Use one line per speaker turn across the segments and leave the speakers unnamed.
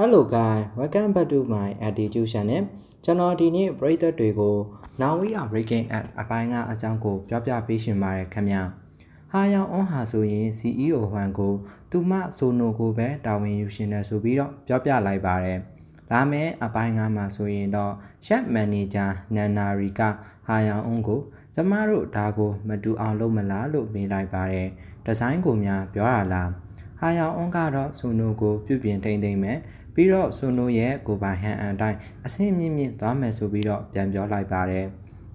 Hello guys welcome back to my attitude channel ကျွန်တော်ဒီနေ့ပရိသတ်တွေကို Now we are breaking at အပိုင်းကအကြောင်းကိုပြောပြပေးရှင်ပါတယ်ခင်ဗျာဟာယောင်အွန်ဟာဆိုရင် CEO ဟွမ်ကို သူမဆိုနိုကိုပဲတာဝန်ယူရှင်တယ်ဆိုပြီးတော့ပြောပြလိုက်ပါတယ်လာမယ့်အပိုင်းကမှာဆိုရင်တော့ Chat Manager နန်နာရီကဟာယောင်အွန်ကိုကျမတို့ဒါကိုမတူအောင်လုပ်မလားလို့မေးလိုက်ပါတယ်ဒီဇိုင်းကိုများပြောရလား ဟာယောင်အွန်ကတော့ဆိုနိုကိုပြုပြင်ထိန်သိမ့်မယ်ပြီးတော့ဆိုနိုရဲ့ကိုပိုင်ဟန်အန်တိုင်းအဆင့်မြင့်မြင့်သွားမယ်ဆိုပြီးတော့ပြန်ပြောလိုက်ပါတယ်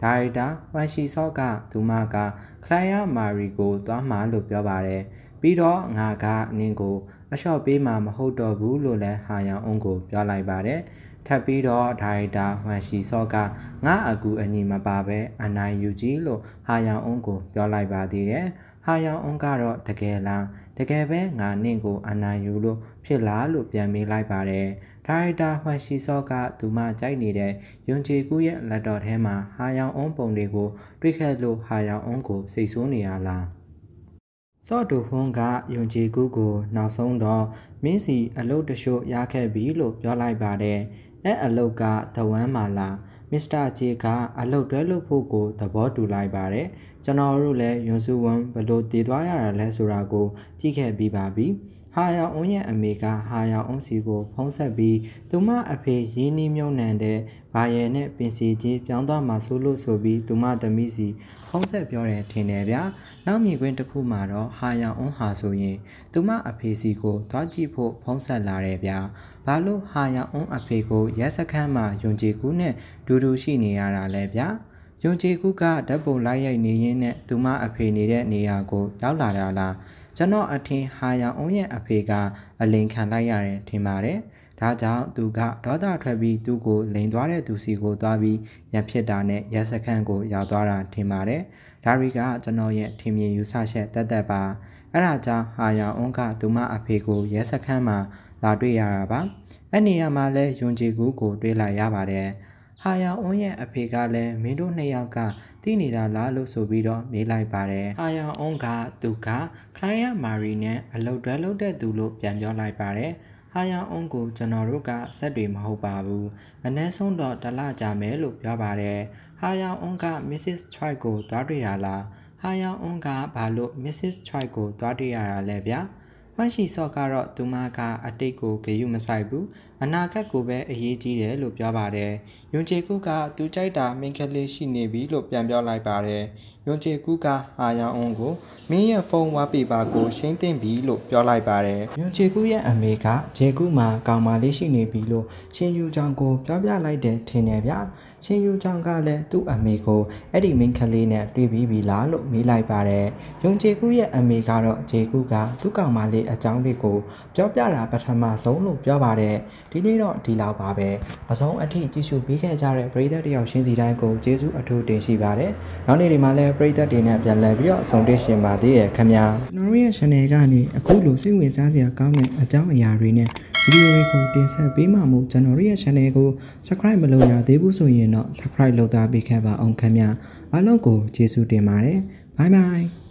ဒါရိုက်တာဝမ်ရှီဆော့ကသူမကခလိုင်ယာမာရီကိုသွားမှာလို့ပြောပါတယ်ပြီးတော့ငါကအနင်းကိုအလျှော့ပေးမှာမဟုတ်တော့ဘူးလို့လည်းဟာယောင်အုံးကိုပြောလိုက်ပါတယ် ထပ်ပြီးတော့ဒါရိုက်တာဝမ်ရှီဆော့ကငါအကူအညီမပါပဲအနိုင်ယူကြည့်လို့ဟာယောင်အုံးကိုပြောလိုက်ပါသေးတယ်ဟာယောင်အုံးကတော့တကယ်လားတကယ်ပဲငါနင့်ကိုအနိုင်ယူလို့ဖြစ်လားလို့ပြန်မေးလိုက်ပါတယ်ဒါရိုက်တာဟွမ်ရှီဆော့ကသူမကြိုက်နေတဲ့ယွန်ဂျီကူရဲ့လက်တော်ထဲမှာဟာယောင်အုံးပုံတွေကိုတွေ့ခဲ့လို့ဟာယောင်အုံးကိုစိတ်ဆိုးနေရလားစော့တူဟွန်းကယွန်ဂျီကူကို နောက်ဆုံးတော့မင်းစီအလုတ်တရှို့ရခဲ့ပြီလို့ပြောလိုက်ပါတယ် အဲအလုတ်ကသဝမ်းမာလားမစ္စတာဂျေကအလုတ်တွဲလုပ်ဖို့ကိုသဘောတူလိုက်ပါတယ်ကျွန်တော်တို့လည်းယွန်စုဝမ်ဘလို့တည်သွားရတာလဲဆိုတာကိုကြည့်ခဲ့ပြီးပါပြီ ဟာယောင်အုံးရဲ့အမေကဟာယောင်အုံးစီကိုဖုံးဆက်ပြီးသူမအဖေရင်းနှီးမြုံနှံတဲ့ဘာရဲနဲ့ပင်စီကြီးပြောင်းသွားမှဆိုလို့ဆိုပြီးသူမသမီးစီဖုံးဆက်ပြောတယ်ထင်တယ်ဗျာနောက်မြင်ကွင်းတစ်ခုမှာတော့ဟာယောင်အုံးဟာဆိုရင်သူမအဖေစီကိုသွားကြည့်ဖို့ဖုံးဆက်လာတယ်ဗျာဘာလို့ဟာယောင်အုံးအဖေကိုရက်စခန်းမှာယွန်ကြည်ကူးနဲ့ဒူဒူရှိနေရတာလဲဗျာယွန်ကြည်ကူးကဓာတ်ပုံလိုက်ရိုက်နေရင်းနဲ့သူမအဖေနေတဲ့နေရာကိုရောက်လာတာလား ကျွန်တော်အထင်ဟာယောင်အုံးရဲ့အဖေကအလိန်ခံလိုက်ရတယ်ထင်ပါတယ်ဒါကြောင့်သူကဒေါသထွက်ပြီးသူ့ကိုလိန်သွားတဲ့သူစီကိုသွားပြီးရန်ဖြစ်တာနဲ့ရက်စခန်းကိုရောက်သွားတာထင်ပါတယ်ဒါရီကကျွန်တော်ရဲ့ထင်မြင်ယူဆချက်တက်တက်ပါအဲ့ဒါကြောင့်ဟာယောင်အုံးကသူမအဖေကိုရဲစခန်းမှာလာတွေ့ရတာပါအဲ့နေရာမှာလဲယွန်ဂျီကူကိုတွေ့လာရပါတယ် ဟာယာအွန်းရဲ့အဖေကလည်းမင်းတို့နှစ်ယောက်ကတည်နေတာလားလို့ဆိုပြီးတော့မေးလိုက်ပါတယ်ဟာယာအွန်းကသူကခလိုင်ယာမာရီနဲ့အလုတ်တွဲလုပ်တဲ့သူလို့ပြန်ပြောလိုက်ပါတယ်ဟာယာအွန်းကိုကျွန်တော်တို့ကဆက်တွေမဟုတ်ပါဘူးအနည်းဆုံးတော့တလကြာမယ်လို့ပြောပါတယ်ဟာယာအွန်းက Mrs. Choi ကိုသွားတွေ့ရလားဟာယာအွန်းကဘာလို့ Mrs. Choi ကိုသွားတွေ့ရတာလဲဗျာ မှရှိစော့ကတော့သူမကအတိတ်ကိုဂရုမစိုက်ဘူးအနာဂတ်ကိုပဲအရေးကြီးတယ်လို့ပြောပါတယ်ယွန်ချေကုကသူကြိုက်တာမင်းကလေးရှိနေပြီလို့ပြန်ပြောလိုက်ပါတယ် ယွန်ချေကုကအာယောင်အုံးကိုမင်းရဲ့ဖုန်းဝါပေပါကိုရှင်းသိမ့်ပြီလို့ပြောလိုက်ပါတယ်ယွန်ချေကုရဲ့အမေကဂျေကုမှာကောင်မလေးရှိနေပြီလို့ရှင်ယူချောင်ကိုပြောပြလိုက်တယ်ထင်တယ်ဗျရှင်ယူချောင်ကလည်းသူ့အမေကိုအဲ့ဒီမင်းကလေးနဲ့တွေ့ပြီးပြီလားလို့မေးလိုက်ပါတယ်ယွန်ချေကုရဲ့အမေကတော့ဂျေကုကသူ့ကောင်မလေးအကြောင်းတွေကိုပြောပြတာပထမဆုံးလို့ပြောပါတယ်ဒီနေ့တော့ဒီလောက်ပါပဲအဆုံးအထိကြည့်ရှုပေးခဲ့ကြတဲ့ပရိသတ်တယောက်ရှင်းစီတိုင်းကိုကျေးဇူးအထူးတင်ရှိပါတယ်နောက်နေ့ဒီမှာလည်းပရိသတ်တွေနဲ့ပြန်လည်ပြီးတော့အဆုံးတင်ရှင်ပါသေးတယ်ခင်ဗျာကျွန်တော်ရဲ့ channel ကနေအခုလိုစိတ်ဝင်စားစရာကောင်းတဲ့အကြောင်းအရာတွေနဲ့ဗီဒီယိုတွေကိုတင်ဆက်ပေးမှမို့ကျွန်တော်ရဲ့ channel ကို subscribe မလုပ်ရသေးဘူးဆိုရင်တော့ subscribe လုပ်သားပေးခဲ့ပါအောင်ခင်ဗျာအားလုံးကိုကျေးဇူးတင်ပါတယ် bye bye